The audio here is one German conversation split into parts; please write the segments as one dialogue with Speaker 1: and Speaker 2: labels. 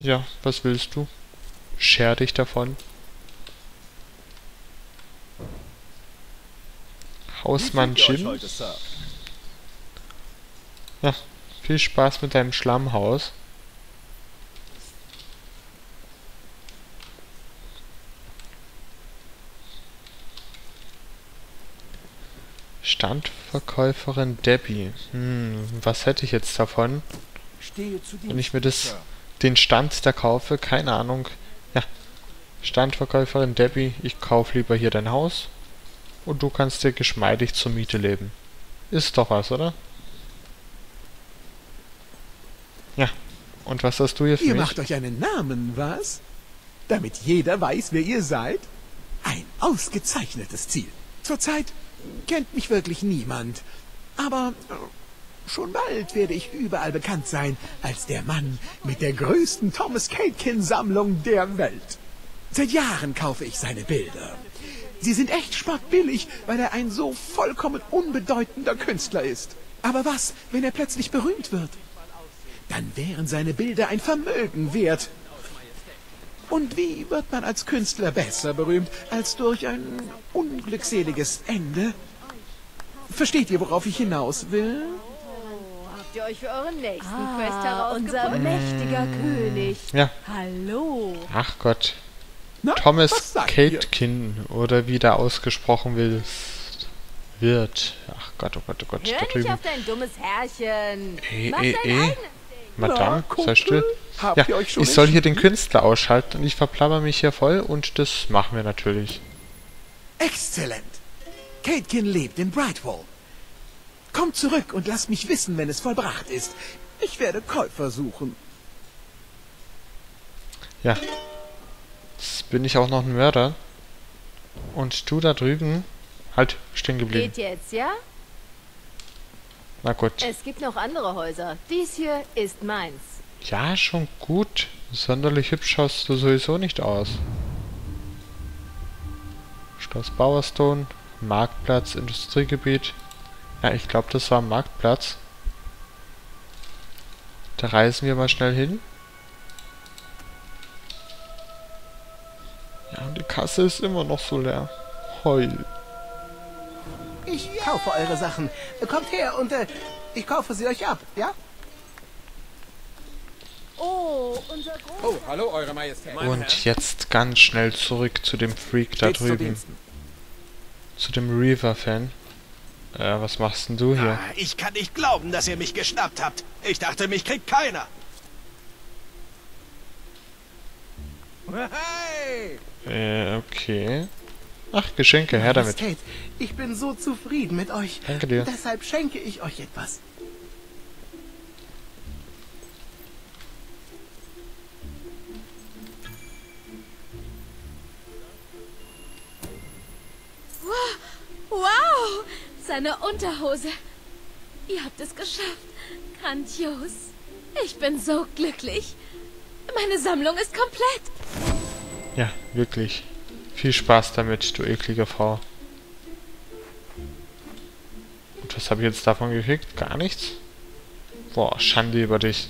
Speaker 1: Ja, was willst du? Scher dich davon. Hausmann Jim? Ja, viel Spaß mit deinem Schlammhaus. Standverkäuferin Debbie. Hm, was hätte ich jetzt davon? Wenn ich mir das den Stand da kaufe, keine Ahnung. Ja, Standverkäuferin Debbie, ich kaufe lieber hier dein Haus und du kannst dir geschmeidig zur Miete leben. Ist doch was, oder? Ja, und was hast du hier für
Speaker 2: ihr
Speaker 1: mich?
Speaker 2: Ihr macht euch einen Namen, was? Damit jeder weiß, wer ihr seid? Ein ausgezeichnetes Ziel. Zurzeit kennt mich wirklich niemand. Aber Schon bald werde ich überall bekannt sein als der Mann mit der größten Thomas Caitkin-Sammlung der Welt. Seit Jahren kaufe ich seine Bilder. Sie sind echt spottbillig, weil er ein so vollkommen unbedeutender Künstler ist. Aber was, wenn er plötzlich berühmt wird? Dann wären seine Bilder ein Vermögen wert. Und wie wird man als Künstler besser berühmt als durch ein unglückseliges Ende? Versteht ihr, worauf ich hinaus will?
Speaker 3: Habt ihr euch für euren nächsten
Speaker 4: ah,
Speaker 3: Quest herausgefunden?
Speaker 4: Unser mächtiger
Speaker 1: mm,
Speaker 4: König.
Speaker 1: Ja.
Speaker 4: Hallo.
Speaker 1: Ach Gott.
Speaker 2: Na,
Speaker 1: Thomas Catekin oder wie da ausgesprochen will, wird. Ach Gott, oh Gott, oh Gott.
Speaker 3: Hör
Speaker 1: da
Speaker 3: nicht
Speaker 1: drüben.
Speaker 3: auf dein dummes Herrchen. Mach dein
Speaker 1: eh.
Speaker 3: eigenes
Speaker 1: Madame,
Speaker 2: Na,
Speaker 1: sei still.
Speaker 2: habt
Speaker 1: Ja,
Speaker 2: ihr euch schon
Speaker 1: ich soll hier den? Künstler ausschalten und ich verplapper mich hier voll und das machen wir natürlich.
Speaker 2: Exzellent. Caitkin lebt in Brightwall. Kommt zurück und lasst mich wissen, wenn es vollbracht ist. Ich werde Käufer suchen.
Speaker 1: Ja. Jetzt bin ich auch noch ein Mörder. Und du da drüben, halt, stehen geblieben.
Speaker 3: Geht jetzt, ja?
Speaker 1: Na gut.
Speaker 3: Es gibt noch andere Häuser. Dies hier ist meins.
Speaker 1: Ja, schon gut. Sonderlich hübsch schaust du sowieso nicht aus. Schloss Bowerstone, Marktplatz, Industriegebiet. Ja, ich glaube, das war Marktplatz. Da reisen wir mal schnell hin. Ja, und die Kasse ist immer noch so leer. Heul.
Speaker 5: Ich kaufe eure Sachen. Kommt her und äh, ich kaufe sie euch ab, ja?
Speaker 3: Oh, unser Groß...
Speaker 6: Oh, hallo, Eure Majestät.
Speaker 1: Und jetzt ganz schnell zurück zu dem Freak da
Speaker 5: zu
Speaker 1: drüben.
Speaker 5: Diensten.
Speaker 1: Zu dem Reaver-Fan. Äh, was machst denn du hier?
Speaker 7: Ah, Ich kann nicht glauben, dass ihr mich geschnappt habt. Ich dachte, mich kriegt keiner.
Speaker 5: Hey!
Speaker 1: Äh, okay. Ach, Geschenke, her damit.
Speaker 5: Majestät, ich bin so zufrieden mit euch.
Speaker 1: Danke dir.
Speaker 5: Deshalb schenke ich euch etwas.
Speaker 4: Seine Unterhose. Ihr habt es geschafft. Grandios. Ich bin so glücklich. Meine Sammlung ist komplett.
Speaker 1: Ja, wirklich. Viel Spaß damit, du eklige Frau. Und was habe ich jetzt davon gekriegt? Gar nichts? Boah, Schande über dich.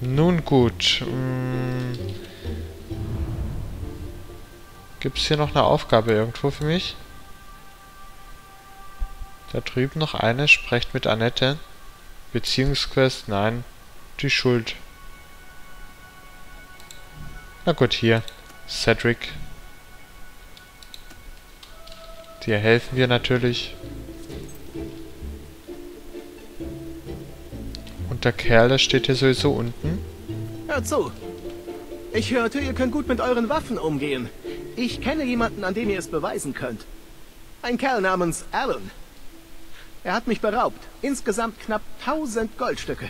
Speaker 1: Nun gut. Mm. Gibt es hier noch eine Aufgabe irgendwo für mich? Da drüben noch eine. Sprecht mit Annette. Beziehungsquest? Nein. Die Schuld. Na gut, hier. Cedric. Dir helfen wir natürlich. Und der Kerl, der steht hier sowieso unten.
Speaker 5: Hört zu. Ich hörte, ihr könnt gut mit euren Waffen umgehen. Ich kenne jemanden, an dem ihr es beweisen könnt. Ein Kerl namens Alan. Er hat mich beraubt. Insgesamt knapp 1000 Goldstücke.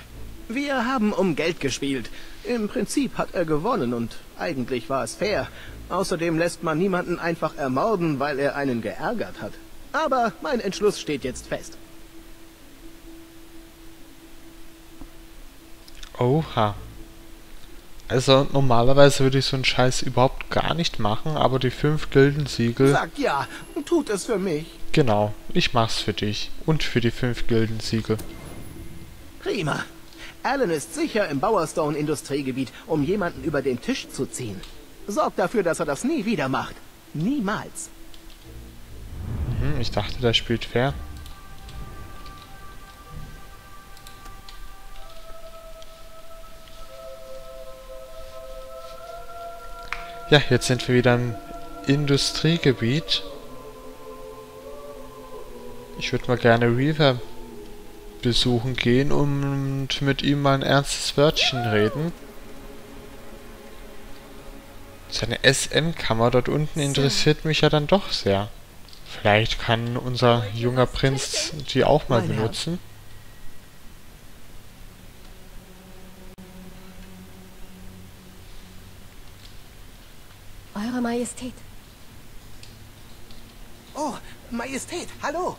Speaker 5: Wir haben um Geld gespielt. Im Prinzip hat er gewonnen und eigentlich war es fair. Außerdem lässt man niemanden einfach ermorden, weil er einen geärgert hat. Aber mein Entschluss steht jetzt fest.
Speaker 1: Oha. Also normalerweise würde ich so einen Scheiß überhaupt gar nicht machen, aber die fünf Gildensiegel...
Speaker 5: Sagt ja und tut es für mich.
Speaker 1: Genau, ich mach's für dich. Und für die fünf Gildensiegel.
Speaker 5: Prima. Alan ist sicher im Bowerstone Industriegebiet, um jemanden über den Tisch zu ziehen. Sorgt dafür, dass er das nie wieder macht. Niemals.
Speaker 1: Hm, ich dachte, der spielt fair. Ja, jetzt sind wir wieder im Industriegebiet. Ich würde mal gerne Reaver besuchen gehen und mit ihm mal ein ernstes Wörtchen reden. Seine SM-Kammer dort unten interessiert mich ja dann doch sehr. Vielleicht kann unser junger Prinz die auch mal benutzen.
Speaker 4: Eure Majestät.
Speaker 5: Oh, Majestät, hallo.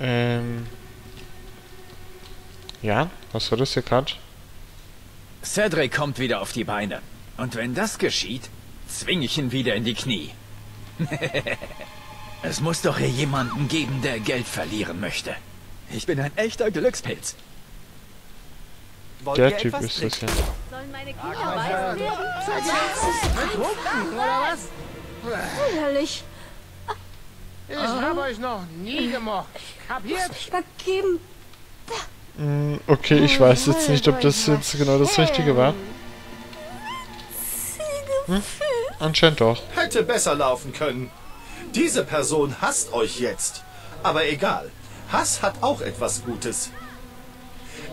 Speaker 1: Ähm. Ja, was war das hier gerade?
Speaker 6: Cedric kommt wieder auf die Beine. Und wenn das geschieht, zwinge ich ihn wieder in die Knie. es muss doch hier jemanden geben, der Geld verlieren möchte. Ich bin ein echter Glückspilz.
Speaker 5: Wollt
Speaker 1: Der Typ ist das hier.
Speaker 3: Sollen meine Kinder weiß werden?
Speaker 5: Betrunken, oder was?
Speaker 4: Ehrlich,
Speaker 8: Ich habe euch noch nie gemocht. Kapiert?
Speaker 4: vergeben.
Speaker 1: Hm, okay, ich weiß jetzt nicht, ob das jetzt genau das Richtige war. Hm? Anscheinend doch.
Speaker 9: Hätte besser laufen können. Diese Person hasst euch jetzt. Aber egal. Hass hat auch etwas Gutes.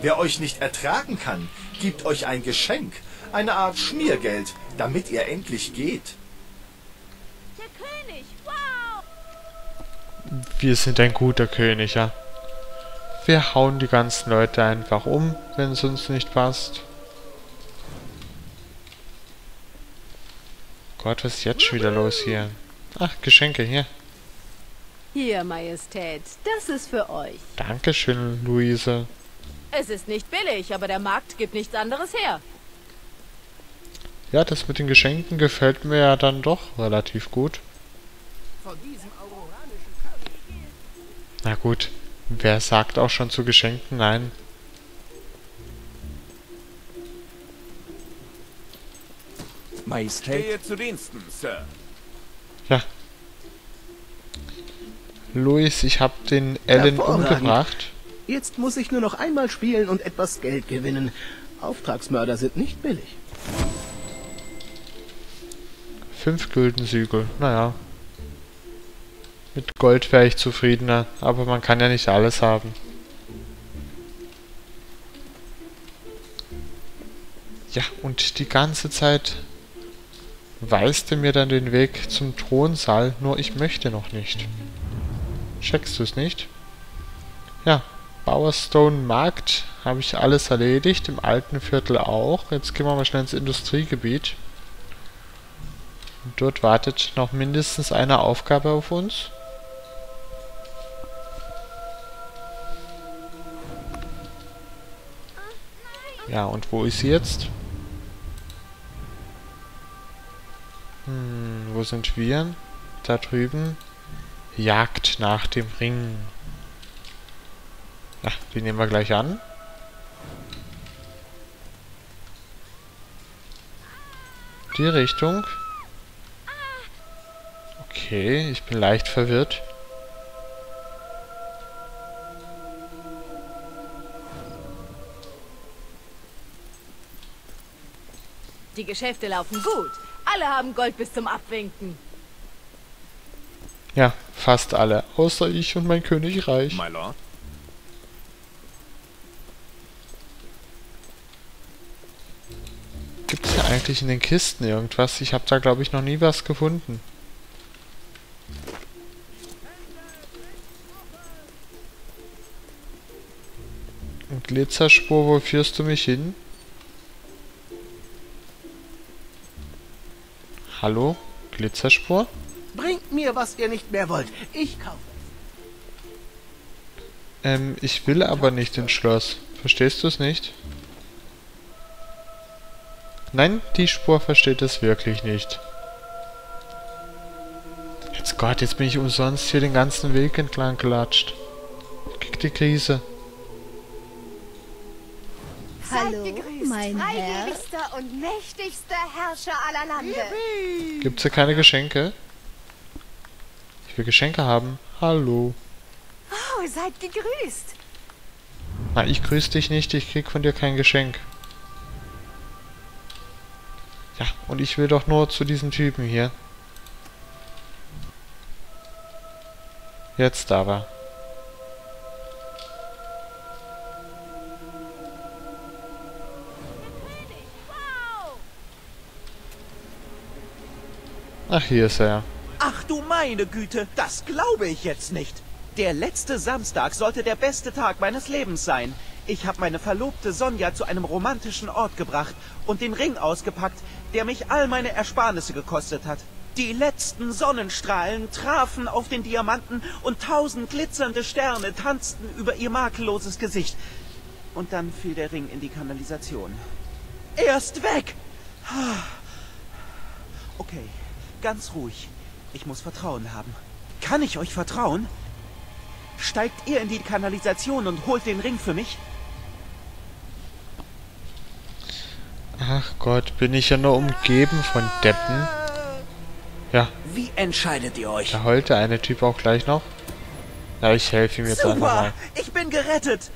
Speaker 9: Wer euch nicht ertragen kann, gibt euch ein Geschenk. Eine Art Schmiergeld, damit ihr endlich geht.
Speaker 3: Der König, wow!
Speaker 1: Wir sind ein guter König, ja. Wir hauen die ganzen Leute einfach um, wenn es uns nicht passt. Gott, was ist jetzt schon wieder los hier? Ach, Geschenke hier.
Speaker 3: Hier, Majestät, das ist für euch.
Speaker 1: Dankeschön, Luise.
Speaker 3: Es ist nicht billig, aber der Markt gibt nichts anderes her.
Speaker 1: Ja, das mit den Geschenken gefällt mir ja dann doch relativ gut.
Speaker 5: Von diesem auroranischen
Speaker 1: Na gut, wer sagt auch schon zu Geschenken nein?
Speaker 2: Majestät.
Speaker 6: Stehe zu Diensten, Sir.
Speaker 1: Ja. Luis, ich hab den Ellen umgebracht.
Speaker 5: Jetzt muss ich nur noch einmal spielen und etwas Geld gewinnen. Auftragsmörder sind nicht billig.
Speaker 1: Fünf Güldensügel, naja. Mit Gold wäre ich zufriedener, aber man kann ja nicht alles haben. Ja, und die ganze Zeit weist er mir dann den Weg zum Thronsaal, nur ich möchte noch nicht. Checkst du es nicht? Ja, Bowerstone Markt habe ich alles erledigt, im alten Viertel auch. Jetzt gehen wir mal schnell ins Industriegebiet. Und dort wartet noch mindestens eine Aufgabe auf uns. Ja, und wo ist sie jetzt? Hm, wo sind wir? Da drüben. Jagd nach dem Ring. Ja, die nehmen wir gleich an. Die Richtung. Okay, ich bin leicht verwirrt.
Speaker 3: Die Geschäfte laufen gut. Alle haben Gold bis zum Abwinken.
Speaker 1: Ja, fast alle. Außer ich und mein Königreich.
Speaker 6: My Lord.
Speaker 1: Eigentlich in den Kisten irgendwas? Ich habe da, glaube ich, noch nie was gefunden. Und Glitzerspur, wo führst du mich hin? Hallo? Glitzerspur?
Speaker 5: Bringt mir, was ihr nicht mehr wollt. Ich kaufe.
Speaker 1: Ähm, ich will aber nicht ins Schloss. Verstehst du es nicht? Nein, die Spur versteht es wirklich nicht. Jetzt Gott, jetzt bin ich umsonst hier den ganzen Weg entlang gelatscht. Krieg die Krise.
Speaker 10: Hallo, mein Herr.
Speaker 11: Und mächtigster Herrscher aller Lande.
Speaker 1: Gibt's hier keine Geschenke? Ich will Geschenke haben. Hallo.
Speaker 11: Oh, seid gegrüßt.
Speaker 1: Na, ich grüße dich nicht, ich krieg von dir kein Geschenk. Ja, und ich will doch nur zu diesem Typen hier. Jetzt aber. Ach, hier ist er.
Speaker 12: Ach du meine Güte, das glaube ich jetzt nicht. Der letzte Samstag sollte der beste Tag meines Lebens sein. Ich habe meine Verlobte Sonja zu einem romantischen Ort gebracht und den Ring ausgepackt, der mich all meine Ersparnisse gekostet hat. Die letzten Sonnenstrahlen trafen auf den Diamanten und tausend glitzernde Sterne tanzten über ihr makelloses Gesicht. Und dann fiel der Ring in die Kanalisation. Er ist weg! Okay, ganz ruhig. Ich muss Vertrauen haben. Kann ich euch vertrauen? Steigt ihr in die Kanalisation und holt den Ring für mich?
Speaker 1: Ach Gott, bin ich ja nur umgeben von Deppen. Ja.
Speaker 12: Wie entscheidet ihr euch?
Speaker 1: Da heult der eine Typ auch gleich noch. Ja, ich helfe ihm jetzt
Speaker 12: Super,
Speaker 1: einfach mal.
Speaker 12: ich bin gerettet.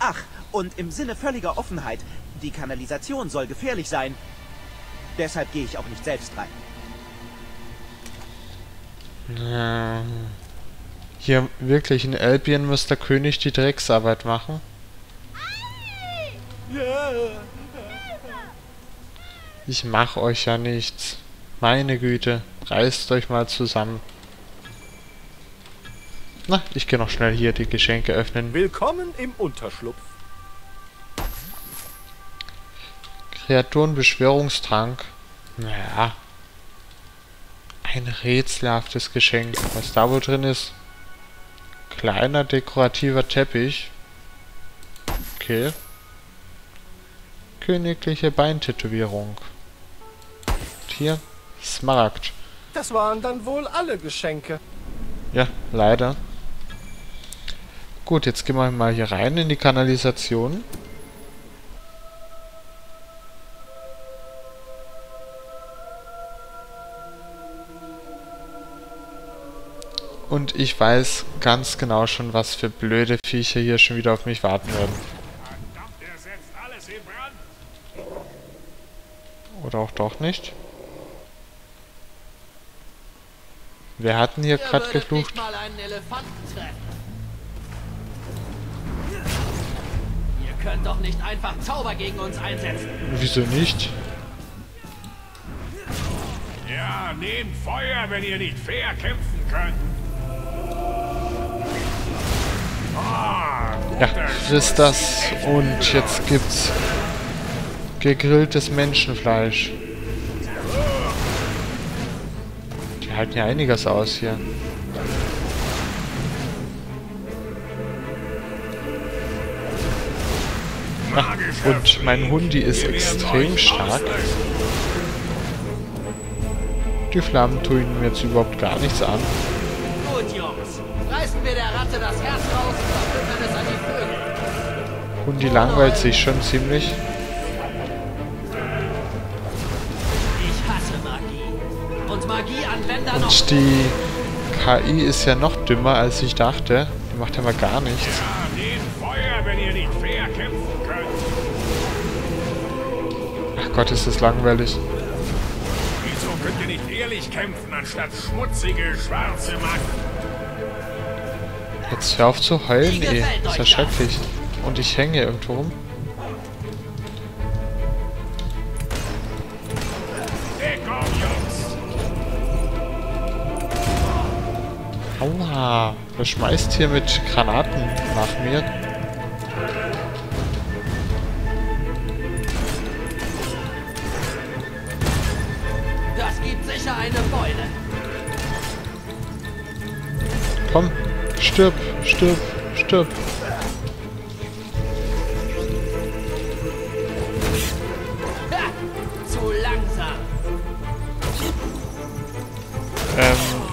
Speaker 12: Ach, und im Sinne völliger Offenheit, die Kanalisation soll gefährlich sein. Deshalb gehe ich auch nicht selbst rein.
Speaker 1: Ja. Hier wirklich in Albion muss der König die Drecksarbeit machen. Ich mach euch ja nichts. Meine Güte, reißt euch mal zusammen. Na, ich gehe noch schnell hier die Geschenke öffnen.
Speaker 9: Willkommen im Unterschlupf.
Speaker 1: Kreaturenbeschwörungstrank. Naja. Ein rätselhaftes Geschenk. Was da wohl drin ist? Kleiner dekorativer Teppich. Okay. Königliche Beintätowierung. Hier Smaragd.
Speaker 8: Das waren dann wohl alle Geschenke.
Speaker 1: Ja, leider. Gut, jetzt gehen wir mal hier rein in die Kanalisation. Und ich weiß ganz genau schon, was für blöde Viecher hier schon wieder auf mich warten werden. Oder auch doch nicht. Wer hat denn hier gerade geflucht?
Speaker 13: mal einen Elefanten treffen. Ihr könnt doch nicht einfach Zauber gegen uns einsetzen.
Speaker 1: Wieso nicht?
Speaker 14: Ja, nehmt Feuer, wenn ihr nicht fair kämpfen könnt. Ah,
Speaker 1: Ja, frisst das und jetzt gibt's gegrilltes Menschenfleisch. Die halten ja einiges aus hier. Ja, und mein Hundi ist extrem stark. Die Flammen tun mir jetzt überhaupt gar nichts an.
Speaker 13: Gut, Jungs. Reißen wir der Ratte das Herz raus und verfüttern es an die Vögel.
Speaker 1: Hundi langweilt sich schon ziemlich.
Speaker 13: Und
Speaker 1: die KI ist ja noch dümmer, als ich dachte. Die macht ja mal gar nichts. Ach Gott, ist das langweilig.
Speaker 14: Wieso könnt ihr nicht ehrlich kämpfen, anstatt schmutzige, schwarze Macht?
Speaker 1: Jetzt hör auf zu heulen, ey. Ist ja schrecklich. Und ich hänge irgendwo rum. Aua. Wer schmeißt hier mit Granaten nach mir?
Speaker 13: Das gibt sicher eine Beule.
Speaker 1: Komm. Stirb, stirb, stirb.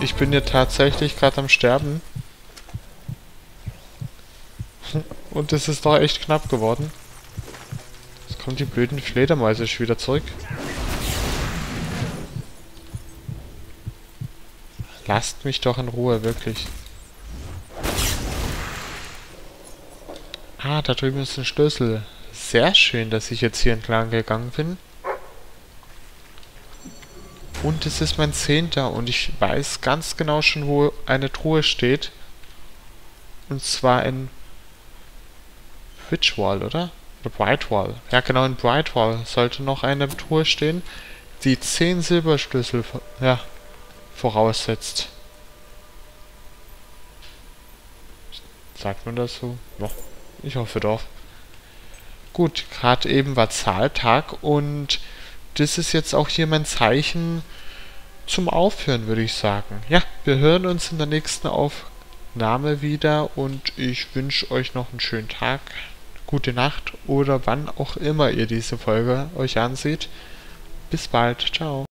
Speaker 1: Ich bin hier tatsächlich gerade am Sterben. Und es ist doch echt knapp geworden. Kommen die blöden Fledermäuse schon wieder zurück? Lasst mich doch in Ruhe, wirklich. Ah, da drüben ist ein Schlüssel. Sehr schön, dass ich jetzt hier entlang gegangen bin. Und es ist mein Zehnter und ich weiß ganz genau schon, wo eine Truhe steht. Und zwar in Witchwall, oder? Oder Brightwall. Ja, genau, in Brightwall sollte noch eine Truhe stehen, die 10 Silberschlüssel ja, voraussetzt. Sagt man das so? Ja, ich hoffe doch. Gut, gerade eben war Zahltag und das ist jetzt auch hier mein Zeichen zum Aufhören, würde ich sagen. Ja, wir hören uns in der nächsten Aufnahme wieder und ich wünsche euch noch einen schönen Tag, gute Nacht oder wann auch immer ihr diese Folge euch ansieht. Bis bald, ciao.